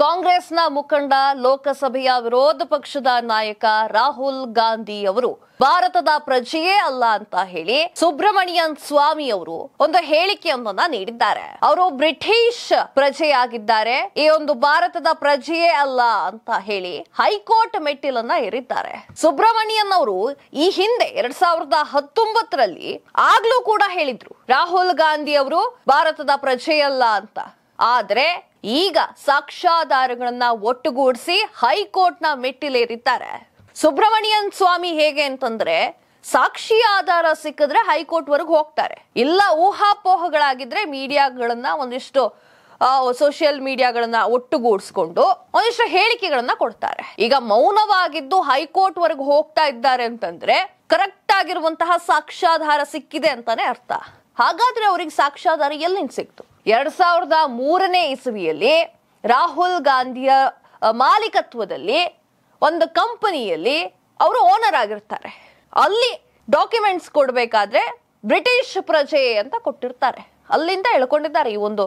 ಕಾಂಗ್ರೆಸ್ನ ಮುಖಂಡ ಲೋಕಸಭೆಯ ವಿರೋಧ ಪಕ್ಷದ ನಾಯಕ ರಾಹುಲ್ ಗಾಂಧಿ ಅವರು, ಭಾರತದ ಪ್ರಜೆಯೇ ಅಲ್ಲ ಅಂತ ಹೇಳಿ ಸುಬ್ರಹ್ಮಣ್ಯನ್ ಸ್ವಾಮಿ ಅವರು ಒಂದು ಹೇಳಿಕೆಯೊಂದನ್ನ ನೀಡಿದ್ದಾರೆ. ಅವರು ಬ್ರಿಟಿಷ್ ಪ್ರಜೆಯಾಗಿದ್ದಾರೆ. ಈ ಒಂದು ಭಾರತದ ಪ್ರಜೆಯೇ ಅಲ್ಲ ಅಂತ ಹೇಳಿ ಹೈಕೋರ್ಟ್ ಮೆಟ್ಟಿಲನ್ನ ಏರಿದ್ದಾರೆ. ಸುಬ್ರಹ್ಮಣ್ಯನ್ ಅವರು ಈ ಹಿಂದೆ ಎರಡ್ ಸಾವಿರದ ಹತ್ತೊಂಬತ್ತರಲ್ಲಿ ಆಗ್ಲೂ ಕೂಡ ಹೇಳಿದ್ರು, ರಾಹುಲ್ ಗಾಂಧಿ ಅವರು ಭಾರತದ ಪ್ರಜೆಯಲ್ಲ ಅಂತ. ಆದ್ರೆ ಈಗ ಸಾಕ್ಷ್ಯಾಧಾರಗಳನ್ನ ಒಟ್ಟುಗೂಡಿಸಿ ಹೈಕೋರ್ಟ್ನ ಮೆಟ್ಟಿಲೇರಿದ್ದಾರೆ. ಸುಬ್ರಮಣಿಯನ್ ಸ್ವಾಮಿ ಹೇಗೆ ಅಂತಂದ್ರೆ ಸಾಕ್ಷಿ ಆಧಾರ ಸಿಕ್ಕಿದ್ರೆ ಹೈಕೋರ್ಟ್ ವರೆಗೂ ಹೋಗ್ತಾರೆ. ಇಲ್ಲ ಊಹಾಪೋಹಗಳಾಗಿದ್ರೆ ಮೀಡಿಯಾಗಳನ್ನ ಒಂದಿಷ್ಟು ಸೋಷಿಯಲ್ ಮೀಡಿಯಾಗಳನ್ನ ಒಟ್ಟುಗೂಡಿಸ್ಕೊಂಡು ಒಂದಿಷ್ಟು ಹೇಳಿಕೆಗಳನ್ನ ಕೊಡ್ತಾರೆ. ಈಗ ಮೌನವಾಗಿದ್ದು ಹೈಕೋರ್ಟ್ ವರೆಗೂ ಹೋಗ್ತಾ ಇದ್ದಾರೆ ಅಂತಂದ್ರೆ ಕರೆಕ್ಟ್ ಆಗಿರುವಂತಹ ಸಾಕ್ಷ್ಯಾಧಾರ ಸಿಕ್ಕಿದೆ ಅಂತಾನೆ ಅರ್ಥ. ಹಾಗಾದ್ರೆ ಅವ್ರಿಗೆ ಸಾಕ್ಷ್ಯಾಧಾರ ಎಲ್ಲಿಂದ ಸಿಕ್ತು? ಎರಡ್ ಸಾವಿರದ ಮೂರನೇ ಇಸವಿಯಲ್ಲಿ ರಾಹುಲ್ ಗಾಂಧಿಯ ಮಾಲೀಕತ್ವದಲ್ಲಿ ಒಂದು ಕಂಪನಿಯಲ್ಲಿ ಅವರು ಓನರ್ ಆಗಿರ್ತಾರೆ. ಅಲ್ಲಿ ಡಾಕ್ಯುಮೆಂಟ್ಸ್ ಕೊಡಬೇಕಾದ್ರೆ ಬ್ರಿಟಿಷ್ ಪ್ರಜೆ ಅಂತ ಕೊಟ್ಟಿರ್ತಾರೆ. ಅಲ್ಲಿಂದ ಎಳ್ಕೊಂಡಿದ್ದಾರೆ ಈ ಒಂದು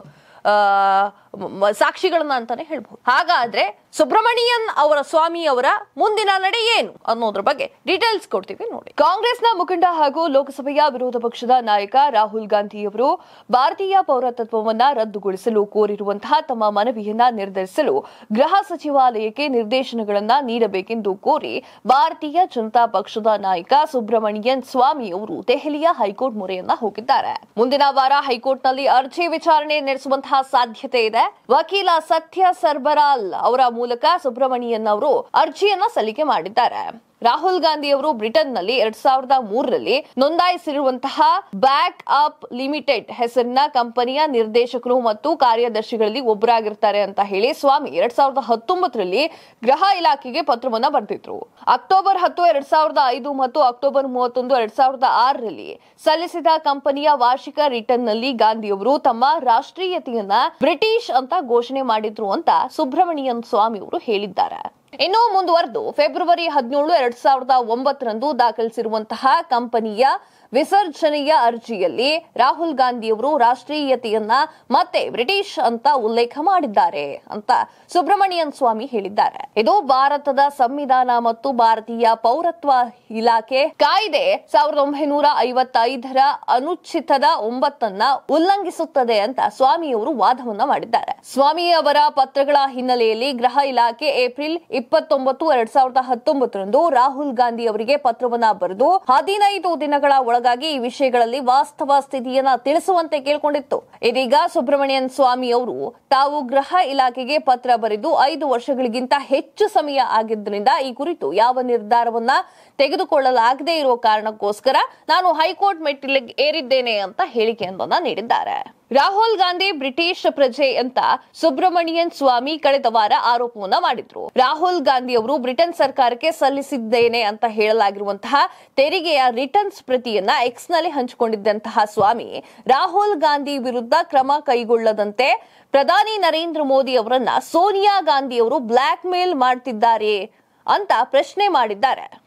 ಸಾಕ್ಷಿಗಳನ್ನ ಅಂತಾನೆ ಹೇಳ್ಬಹುದು. ಹಾಗಾದ್ರೆ ಸುಬ್ರಹ್ಮಣ್ಯನ್ ಅವರ ಸ್ವಾಮಿ ಅವರ ಮುಂದಿನ ನಡೆ ಏನು ಅನ್ನೋದ್ರ ಬಗ್ಗೆ ಡೀಟೇಲ್ಸ್ ಕೊಡ್ತೀವಿ ನೋಡಿ. ಕಾಂಗ್ರೆಸ್ನ ಮುಖಂಡ ಹಾಗೂ ಲೋಕಸಭೆಯ ವಿರೋಧ ಪಕ್ಷದ ನಾಯಕ ರಾಹುಲ್ ಗಾಂಧಿ ಅವರು ಭಾರತೀಯ ಪೌರತ್ವವನ್ನ ರದ್ದುಗೊಳಿಸಲು ಕೋರಿರುವಂತಹ ತಮ್ಮ ಮನವಿಯನ್ನ ನಿರ್ಧರಿಸಲು ಗೃಹ ಸಚಿವಾಲಯಕ್ಕೆ ನಿರ್ದೇಶನಗಳನ್ನ ನೀಡಬೇಕೆಂದು ಕೋರಿ ಭಾರತೀಯ ಜನತಾ ಪಕ್ಷದ ನಾಯಕ ಸುಬ್ರಹ್ಮಣ್ಯನ್ ಸ್ವಾಮಿ ಅವರು ದೆಹಲಿಯ ಹೈಕೋರ್ಟ್ ಮೊರೆಯನ್ನ ಹೋಗಿದ್ದಾರೆ. ಮುಂದಿನ ವಾರ ಹೈಕೋರ್ಟ್ನಲ್ಲಿ ಅರ್ಜಿ ವಿಚಾರಣೆ ನಡೆಸುವಂತಹ ಸಾಧ್ಯತೆ ಇದೆ. ವಕೀಲ ಸತ್ಯ ಸರ್ಬರಾಲ್ ಅವರ ಮೂಲಕ ಸುಬ್ರಹ್ಮಣಿಯನ್ ಅವರು ಅರ್ಜಿಯನ್ನ ಸಲ್ಲಿಕೆ ಮಾಡಿದ್ದಾರೆ. ರಾಹುಲ್ ಗಾಂಧಿ ಅವರು ಬ್ರಿಟನ್ನಲ್ಲಿ ಎರಡ್ ಸಾವಿರದ ಮೂರರಲ್ಲಿ ನೋಂದಾಯಿಸಿರುವಂತಹ ಬ್ಯಾಕ್ ಅಪ್ ಲಿಮಿಟೆಡ್ ಹೆಸರಿನ ಕಂಪನಿಯ ನಿರ್ದೇಶಕರು ಮತ್ತು ಕಾರ್ಯದರ್ಶಿಗಳಲ್ಲಿ ಒಬ್ಬರಾಗಿರ್ತಾರೆ ಅಂತ ಹೇಳಿ ಸ್ವಾಮಿ ಎರಡ್ ಸಾವಿರದ ಹತ್ತೊಂಬತ್ತರಲ್ಲಿ ಗೃಹ ಇಲಾಖೆಗೆ ಪತ್ರವನ್ನ ಬರೆದಿದ್ರು. ಅಕ್ಟೋಬರ್ ಹತ್ತು, ಎರಡ್ ಸಾವಿರದ ಐದು ಮತ್ತು ಅಕ್ಟೋಬರ್ ಮೂವತ್ತೊಂದು, ಎರಡ್ ಸಾವಿರದ ಆರರಲ್ಲಿ ಸಲ್ಲಿಸಿದ ಕಂಪನಿಯ ವಾರ್ಷಿಕ ರಿಟರ್ನ್ನಲ್ಲಿ ಗಾಂಧಿ ಅವರು ತಮ್ಮ ರಾಷ್ಟ್ರೀಯತೆಯನ್ನ ಬ್ರಿಟಿಷ್ ಅಂತ ಘೋಷಣೆ ಮಾಡಿದ್ರು ಅಂತ ಸುಬ್ರಮಣಿಯನ್ ಸ್ವಾಮಿ ಅವರು ಹೇಳಿದ್ದಾರೆ. ಇನ್ನು ಮುಂದುವರೆದು ಫೆಬ್ರವರಿ ಹದಿನೇಳು, ಎರಡ್ ಸಾವಿರದ ಒಂಬತ್ತರಂದು ದಾಖಲಿಸಿರುವಂತಹ ಕಂಪನಿಯ ವಿಸರ್ಜನೆಯ ಅರ್ಜಿಯಲ್ಲಿ ರಾಹುಲ್ ಗಾಂಧಿ ಅವರು ರಾಷ್ಟ್ರೀಯತೆಯನ್ನ ಮತ್ತೆ ಬ್ರಿಟಿಷ್ ಅಂತ ಉಲ್ಲೇಖ ಮಾಡಿದ್ದಾರೆ ಅಂತ ಸುಬ್ರಹ್ಮಣ್ಯನ್ ಸ್ವಾಮಿ ಹೇಳಿದ್ದಾರೆ. ಇದು ಭಾರತದ ಸಂವಿಧಾನ ಮತ್ತು ಭಾರತೀಯ ಪೌರತ್ವ ಇಲಾಖೆ ಕಾಯ್ದೆ ಸಾವಿರದ ಒಂಬೈನೂರ ಐವತ್ತೈದರ ಅನುಚಿತದ ಒಂಬತ್ತನ್ನ ಉಲ್ಲಂಘಿಸುತ್ತದೆ ಅಂತ ಸ್ವಾಮಿಯವರು ವಾದವನ್ನ ಮಾಡಿದ್ದಾರೆ. ಸ್ವಾಮಿ ಅವರ ಪತ್ರಗಳ ಹಿನ್ನೆಲೆಯಲ್ಲಿ ಗೃಹ ಇಲಾಖೆ ಏಪ್ರಿಲ್ ಇಪ್ಪತ್ತೊಂಬತ್ತು, ಎರಡ್ ಸಾವಿರದ ಹತ್ತೊಂಬತ್ತರಂದು ರಾಹುಲ್ ಗಾಂಧಿ ಅವರಿಗೆ ಪತ್ರವನ್ನ ಬರೆದು ಹದಿನೈದು ದಿನಗಳ ಒಳಗಾಗಿ ಈ ವಿಷಯಗಳಲ್ಲಿ ವಾಸ್ತವ ಸ್ಥಿತಿಯನ್ನ ತಿಳಿಸುವಂತೆ ಕೇಳಿಕೊಂಡಿತ್ತು. ಇದೀಗ ಸುಬ್ರಹ್ಮಣ್ಯನ್ ಸ್ವಾಮಿ ಅವರು ತಾವು ಗೃಹ ಇಲಾಖೆಗೆ ಪತ್ರ ಬರೆದು ಐದು ವರ್ಷಗಳಿಗಿಂತ ಹೆಚ್ಚು ಸಮಯ ಆಗಿದ್ದರಿಂದ ಈ ಕುರಿತು ಯಾವ ನಿರ್ಧಾರವನ್ನ ತೆಗೆದುಕೊಳ್ಳಲಾಗದೇ ಇರುವ ಕಾರಣಕ್ಕೋಸ್ಕರ ನಾನು ಹೈಕೋರ್ಟ್ ಮೆಟ್ಟಿಲಿಗೆ ಏರಿದ್ದೇನೆ ಅಂತ ಹೇಳಿಕೆಯೊಂದನ್ನ ನೀಡಿದ್ದಾರೆ. ರಾಹುಲ್ ಗಾಂಧಿ ಬ್ರಿಟಿಷ್ ಪ್ರಜೆ ಅಂತ ಸುಬ್ರಮಣಿಯನ್ ಸ್ವಾಮಿ ಕಳೆದ ವಾರ ಆರೋಪವನ್ನ ಮಾಡಿದ್ರು. ರಾಹುಲ್ ಗಾಂಧಿ ಅವರು ಬ್ರಿಟನ್ ಸರ್ಕಾರಕ್ಕೆ ಸಲ್ಲಿಸಿದ್ದೇನೆ ಅಂತ ಹೇಳಲಾಗಿರುವಂತಹ ತೆರಿಗೆಯ ರಿಟರ್ನ್ಸ್ ಪ್ರತಿಯನ್ನ ಎಕ್ಸ್ನಲ್ಲಿ ಹಂಚಿಕೊಂಡಿದ್ದಂತಹ ಸ್ವಾಮಿ ರಾಹುಲ್ ಗಾಂಧಿ ವಿರುದ್ಧ ಕ್ರಮ ಕೈಗೊಳ್ಳದಂತೆ ಪ್ರಧಾನಿ ನರೇಂದ್ರ ಮೋದಿ ಅವರನ್ನ ಸೋನಿಯಾ ಗಾಂಧಿ ಅವರು ಬ್ಲಾಕ್ ಮೇಲ್ ಮಾಡ್ತಿದ್ದಾರೆ ಅಂತ ಪ್ರಶ್ನೆ ಮಾಡಿದ್ದಾರೆ.